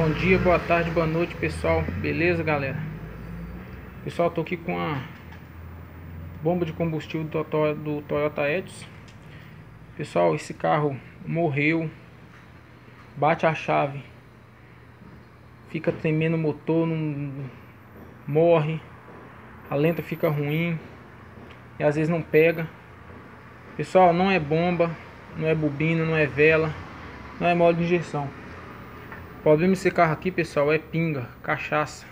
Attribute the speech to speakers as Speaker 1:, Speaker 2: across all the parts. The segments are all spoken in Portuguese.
Speaker 1: Bom dia, boa tarde, boa noite pessoal, beleza galera? Pessoal, tô aqui com a bomba de combustível do, Toyota Etios Pessoal, esse carro morreu, bate a chave, fica tremendo o motor, não morre, a lenta fica ruim e às vezes não pega. Pessoal, não é bomba, não é bobina, não é vela, não é modo de injeção. O problema desse carro aqui, pessoal, é pinga, cachaça.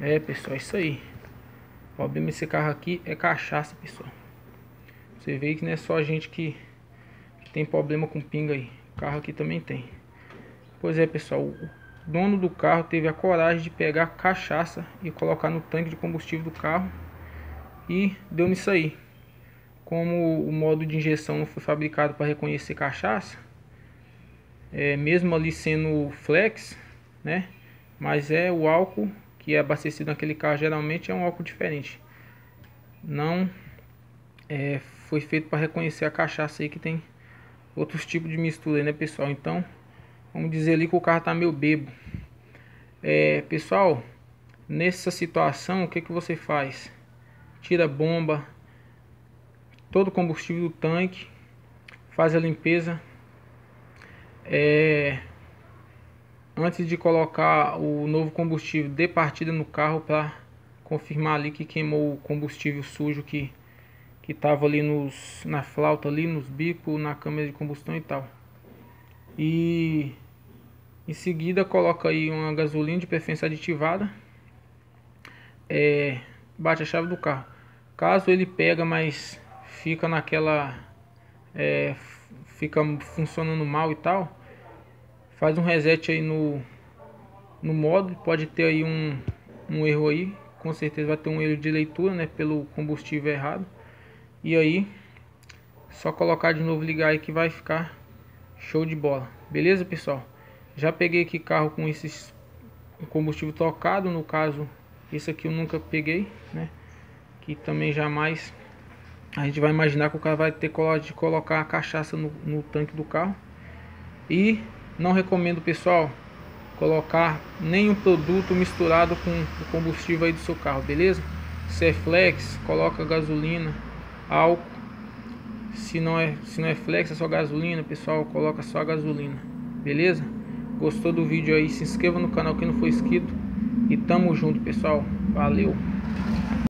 Speaker 1: É, pessoal, é isso aí. O problema desse carro aqui é cachaça, pessoal. Você vê que não é só a gente que, que tem problema com pinga aí. O carro aqui também tem. Pois é, pessoal. O dono do carro teve a coragem de pegar cachaça e colocar no tanque de combustível do carro. E deu nisso aí. Como o modo de injeção não foi fabricado para reconhecer cachaça, é, mesmo ali sendo flex, né? Mas é o álcool que é abastecido naquele carro geralmente é um álcool diferente. Não é, foi feito para reconhecer a cachaça aí que tem outros tipos de mistura aí, né, pessoal? Então, vamos dizer ali que o carro tá meio bebo. É, pessoal, nessa situação, o que que você faz? Tira a bomba, todo o combustível do tanque, faz a limpeza é, antes de colocar o novo combustível de partida no carro para confirmar ali que queimou o combustível sujo que que tava ali nos na flauta ali nos bicos na câmera de combustão e tal. E em seguida coloca aí uma gasolina de preferência aditivada. É, bate a chave do carro. Caso ele pega mas fica naquela é, fica funcionando mal e tal, faz um reset aí no, no modo, pode ter aí um, um erro aí, com certeza vai ter um erro de leitura, né, pelo combustível errado. E aí, só colocar de novo, ligar aí que vai ficar show de bola. Beleza, pessoal? Já peguei aqui carro com esses combustível trocado, no caso, esse aqui eu nunca peguei, né? Que também jamais a gente vai imaginar que o cara vai ter de colocar a cachaça no, no tanque do carro. E não recomendo, pessoal, colocar nenhum produto misturado com o combustível aí do seu carro, beleza? Se é flex, coloca gasolina, álcool. Se não é, se não é flex, é só gasolina, pessoal, coloca só gasolina, beleza? Gostou do vídeo aí? Se inscreva no canal quem não for inscrito. E tamo junto, pessoal. Valeu!